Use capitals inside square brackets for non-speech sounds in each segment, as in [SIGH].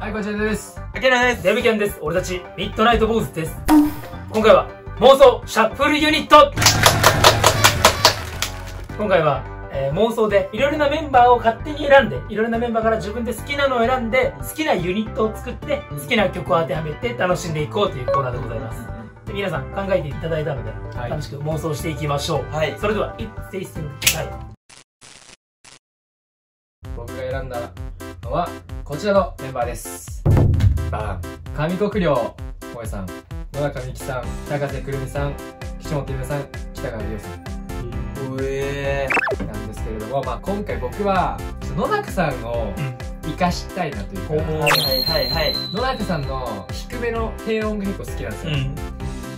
はい、こちらです。あけなです。デブキャンです。俺たち、ミッドナイト坊主です。今回は、妄想シャッフルユニット今回は、えー妄想でいろいろなメンバーを勝手に選んで、いろいろなメンバーから自分で好きなのを選んで、好きなユニットを作って、好きな曲を当てはめて楽しんでいこうというコーナーでございます。で皆さん考えていただいたので、はい楽しく妄想していきましょう。はい。それでは、It's Tasting Time。僕が選んだのは、こちらのメンバーです。バーン。上国領、萌さん、野中美希さん、高瀬くるみさん、岸本ゆめさん、北川理央さんうえなんですけれども、まあ今回僕は、野中さんをうん。活かしたいなというか、はいはいはい。野中さんの低めの低音が結構好きなんですよ。うん。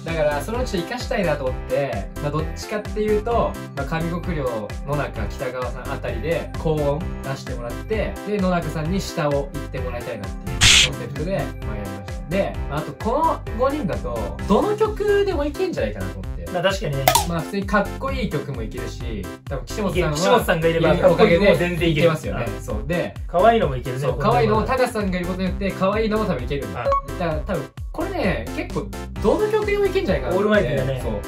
だからそのうち活かしたいなと思って、まあ、どっちかっていうと、まあ、上国領野中北川さんあたりで高音出してもらってで野中さんに下を行ってもらいたいなっていうコンセプトで、まあ、やりました。でまああとこの5人だとどの曲でもいけんじゃないかなと思って。まあ確かにね、まあ普通にかっこいい曲もいけるし多分岸本さんは岸本さんがいれば、おかげで全然いいけますよね。そう。で可愛いのもいけるね。そう可愛いのも高橋さんがいることによって可愛いのも多分いけるんだあ。だから多分これね結構どの曲でもいけんじゃないかなオールマイティだね。そう。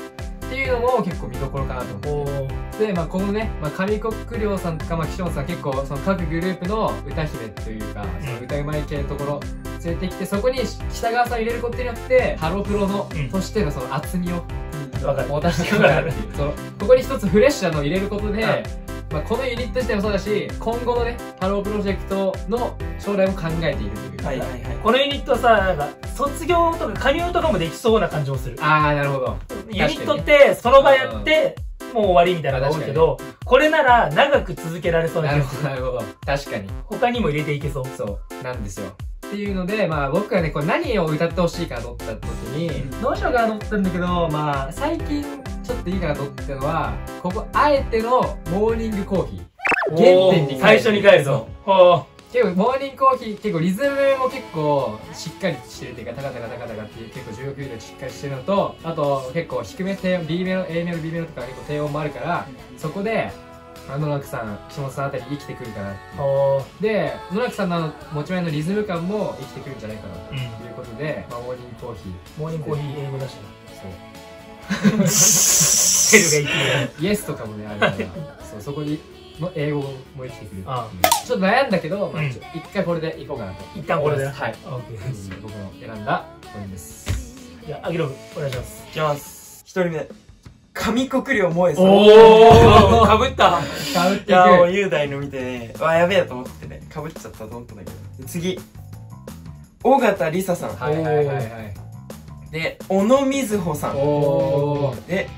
っていうのも結構見どころかなと思で、まあ、このね、まあ、上国領さんとか、まあ、岸本さん結構その各グループの歌姫というか、その歌うまい系のところ連れてきてそこに北川さんを入れることによってハロプロの、うん。としてのその厚みを。持たせてもらうっていう。[LAUGHS] そのここに一つフレッシュなのを入れることで、うんまあ、このユニット自体もそうだし今後のねハロープロジェクトの将来も考えているという。か、はいはいはい。このユニットはさ、なんか、卒業とか加入とかもできそうな感じもする。ああなるほど。ユニットって、その場やって、もう終わりみたいなのが多いけど、これなら長く続けられそうな気がする。ほどなるほど。確かに。他にも入れていけそう。そうなんですよ。っていうのでまあ僕はねこれ何を歌ってほしいかなと思った時に、どうしようかなと思ったんだけどまあ最近っといいかなと思ったのはここあえてのモーニングコーヒー原点に最初に帰るぞ。ほ結構モーニングコーヒー結構リズムも結構しっかりしてるっていうかタカタカタカタカっていう結構重力でしっかりしてるのとあと結構低め低音 B メロ A メロ B メロとか結構低音もあるからそこであの野中さん岸本さんあたり生きてくるかなで野中さんの持ち前のリズム感も生きてくるんじゃないかなとう。うん。いうことで、まあ、モーニングコーヒーモーニングコーヒー英語だしそう。[LAUGHS] イエスとかもねあるからそうそこにの英語も生きてくるあちょっと悩んだけど、まあ一回これでいこうかなと一旦これで。はいオッケー。僕の選んだポイントですじゃあ、アギロブ、お願いします。いきます。一人目。上国領萌さん。おー [LAUGHS] かぶったかぶっていやもう雄大の見てね、わ、やべえと思ってね、かぶっちゃったと思ったんだけど。で次。尾形梨沙さん。はいはいはいはいで、小野瑞穂さん。で、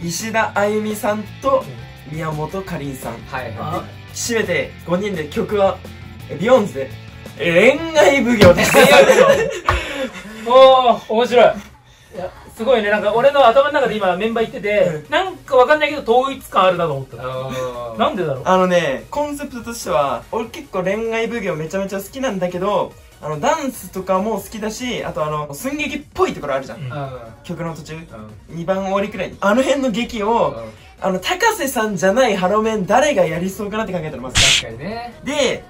石田あゆみさんと宮本かりんさん。はいは締めて5人で曲は、えビヨンズで、え恋愛奉行です。[LAUGHS] おー、面白い。すごいね。なんか俺の頭の中で今メンバー言ってて、なんかわかんないけど統一感あるなと思った。なんでだろう？あのね、コンセプトとしては、俺結構恋愛奉行めちゃめちゃ好きなんだけど、あの、ダンスとかも好きだし、あとあの、寸劇っぽいところあるじゃん。うんあ曲の途中。うん2番終わりくらいに。あの辺の劇を、あの、高瀬さんじゃないハロメン誰がやりそうかなって考えたらまず。確かにねで、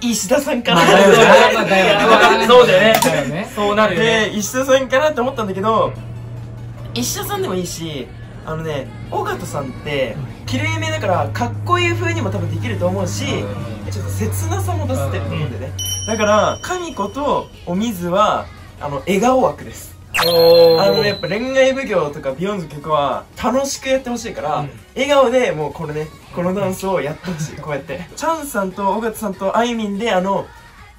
石田さんかな。まあだよねまあだよねいやわかるそうだよねだよねそうなるよね。で、石田さんかなって思ったんだけど、石田さんでもいいし、あのね、尾形さんって、綺麗めだから、かっこいい風にも多分できると思うし、ちょっと切なさも出せてると思うんでね。だから、神子とお水は、あの、笑顔枠です。あのね、やっぱ恋愛奉行とかビヨンズ曲は楽しくやってほしいから、うん笑顔でもうこれね、このダンスをやってほしい、[LAUGHS] こうやって。チャンさんと尾形さんとあいみんで、あの、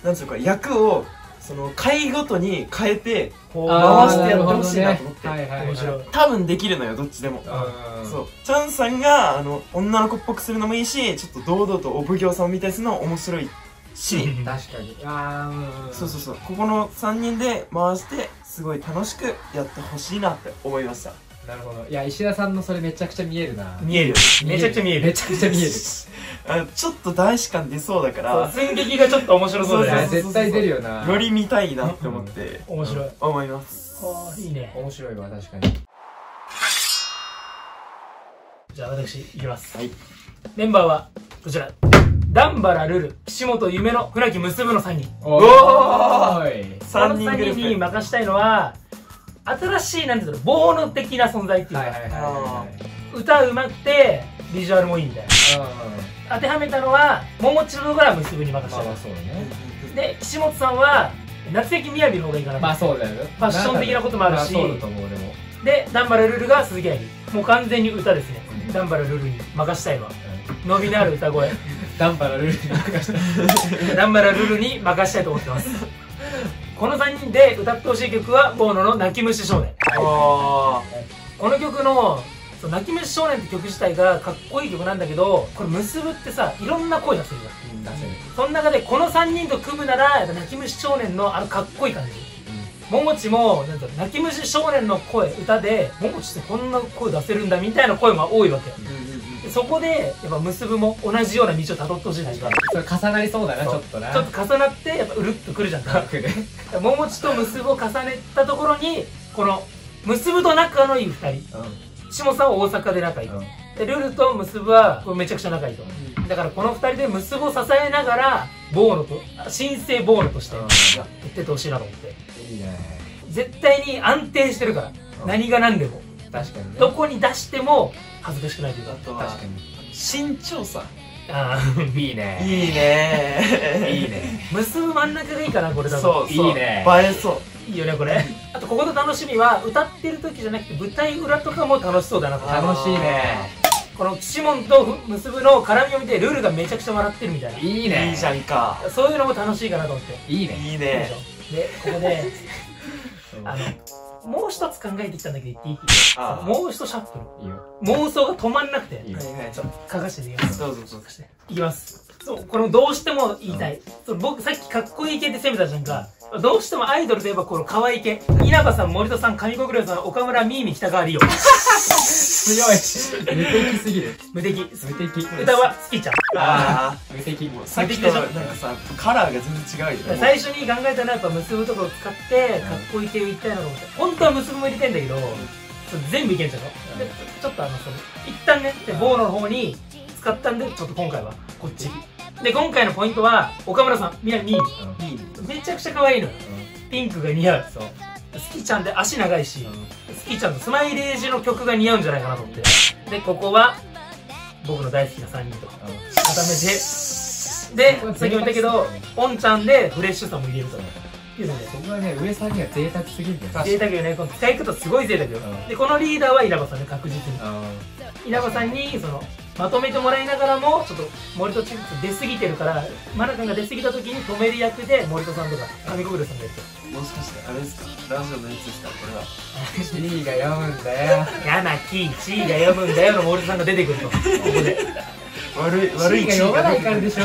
なんつうのか、役を、その、回ごとに変えて、ほう回してやってほしいなと思ってはいはいはい面白い。多分できるのよ、どっちでも。うんそう。チャンさんが、あの、女の子っぽくするのもいいし、ちょっと堂々とお奉行さんみたいにするのも面白いし、うん確かにあーうんそうそうそう。ここの3人で回して、すごい楽しくやってほしいなって思いました。なるほどいや石田さんのそれめちゃくちゃ見えるな見える。めちゃくちゃ見える。めちゃくちゃ見える [LAUGHS] あちょっと大志感出そうだかそうら、寸劇がちょっと面白そういだよね。や絶対出るよなより見たいなって思って、面白い。思います。あーいいね。面白いわ確かにじゃあ私、いきます。はい。メンバーは、こちら。段原ルル岸本夢の船木結ぶの3人。おおーい。こ3の3人に任したいのは新しいなんていうのボーノ的な存在っていうか、はいはい歌うまくてビジュアルもいいみたいなうん。当てはめたのは桃地のところは結ぶに任せた。いまあまあそうだね。で岸本さんは夏焼きみやびの方がいいかなと。まあそうだよ。ファッション的なこともあるし。まそうだと思う俺も。でダンバラルルが鈴木愛理もう完全に歌ですね、うん。ダンバラルルに任したいわ。伸びのある歌声ダンバラルールに任した。ダンバラルルに任したいと思ってます。この3人で歌ってほしい曲はボーノの「泣き虫少年。あ」この曲の「そう泣き虫少年」って曲自体がかっこいい曲なんだけどこれ結ぶってさいろんな声出せるじゃん。出せるその中でこの3人と組むなら泣き虫少年のあのかっこいい感じ。ももちもなんだろう泣き虫少年の声歌でももちってこんな声出せるんだみたいな声も多いわけ。でそこでやっぱ結ぶも同じような道をたどってほしいんですかそれ重なりそうだなちょっとな。ちょっと重なってやっぱうるっとくるじゃん。かくるももちと結ぶを重ねたところにこの結ぶと仲のいい2人。下さんは大阪で仲いい、うん。でルルと結ぶはめちゃくちゃ仲いいと。だからこの2人で結ぶを支えながらボーノと新生ボーノとしてうん。やってってほしいなと思って。いいね。絶対に安定してるから、うん。何が何でも。確かにね。どこに出しても恥ずかしくないというかあとは確か身長差。あに [LAUGHS] いいね。いいね。いいね。ー結ぶ真ん中がいいかなこれだとそういいね。映えそう。いいよねこれ。あとここの楽しみは歌ってる時じゃなくて舞台裏とかも楽しそうだなと。楽しいね。このシモンと結ぶの絡みを見てルルがめちゃくちゃ笑ってるみたいな。いいね。いいじゃんか。そういうのも楽しいかなと思って。いいね。いいね。でここで [LAUGHS] う。んあのもう一つ考えてきたんだけど言っていい？あもう一シャッフいいよ。ル妄想が止まんなくて。いいよちょっと書かせていきますどうぞどうぞ。いきます。そうこのどうしても言いたい、そう僕さっきかっこいい系って攻めたじゃんかどうしてもアイドルといえばこの可愛い系。稲葉さん森戸さん上国亮さん岡村みーみ北川リオ。強い。無敵すぎる。無敵。無敵。歌は好きちゃん。あ無敵あさっきとなんかさカラーが全然違うよ最初に考えたのはやっぱ結ぶところを使ってかっこいい系を言いたいなと思って本当は結ぶも入れてんだけど、そう全部いけんじゃん、うん。でちょっとあのその一旦ねでボーノの方に使ったんでちょっと今回はこっちで今回のポイントは岡村さんみなみうん。いいねめちゃくちゃ可愛いのよ。ピンクが似合う。そう。好きちゃんで足長いし、好きちゃんとスマイレージの曲が似合うんじゃないかなと思って。でここは僕の大好きな3人と固めてでさっきも言ったけどオンちゃんでフレッシュさも入れるとそこはね上さんには贅沢すぎるんだよ贅沢よね。この使い方すごい贅沢よ、うん。でこのリーダーは稲葉さんね確実に。う稲葉さんにそのまとめてもらいながらもちょっと森戸チップ出過ぎてるからマナ君が出過ぎた時に止める役で森戸さんとか上国亮さんがやってもしかしてあれですか？ラジオのやつですか？これは。ん D が読むんだよ。山木地位が読むんだよの森戸さんが出てくると。ここで。悪い悪いが読まないからでしょ？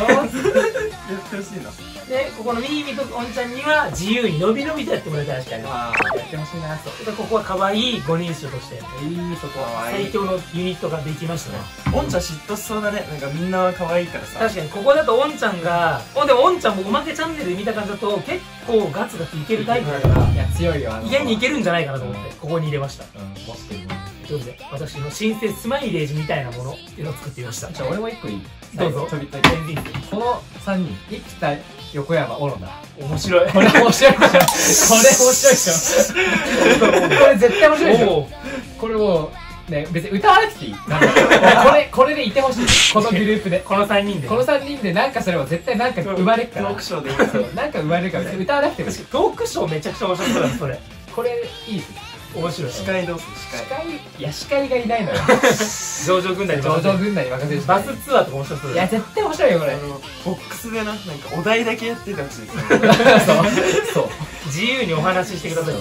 やってほしいな。でここのミーミとおんちゃんには自由に伸び伸びとやってもらいたい確かにあやってほしいなそう。でここは可愛い5人衆として。いいそこあ最強のユニットができましたね。おんちゃん嫉妬しそうだね。なんかみんな可愛いからさ。確かにここだとおんちゃんがおでもおんちゃんもおまけチャンネルで見た感じだと結構ガツガツいけるタイプだからいや強いよ家に行けるんじゃないかなと思ってここに入れました。うん持ってる。ねということで私の新生スマイレージみたいなものっていうのを作ってみました。じゃあ俺も一個いい？どうぞ。ちょびっといいこの3人生田横山小野田面白い。これ面白いでしょ。これ面白いでしょ。これ絶対面白いでしょ。これもうね別に歌わなくていい。これ [LAUGHS] これでいてほしい。このグループで。この3人で。この3人でなんかすれば絶対なんか生まれるから。トークショーでいいなんか生まれるから。別に歌わなくてもいい。トークショーめちゃくちゃ面白そうだそれ。これいいです面白い。司会どうする司司会。会いや司会がいないのよ。上場軍団に上場軍団に任せるバスツアーとか面白そうだよ。いや絶対面白いよこれ。あのボックスでななんかお題だけやっててほしいですねそう。そう。自由にお話ししてください。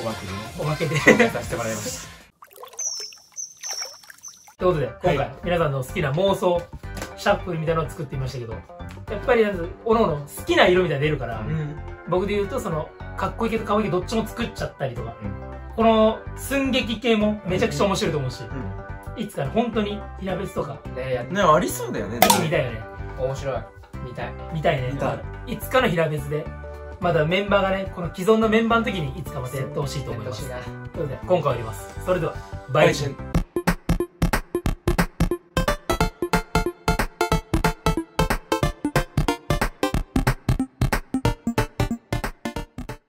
おまけでねおまけでさせてもらいましたという。ことで今回、皆さんの好きな妄想シャッフルみたいなのを作ってみましたけどやっぱりおのおの好きな色みたいなの出るから、う。ん僕で言う。とそのかっこいいけど可愛いけどどっちも作っちゃったりとか、この寸劇系もめちゃくちゃ面白いと思うし、いつかね本当に平別とか。ねやねありそうだよね。見たいよね。面白い。見たい。見たいね。見たい。いつかの平別でまだメンバーがねこの既存のメンバーの時にいつかまたやってほしいと思います。ということで今回は終わります。それではバイチュン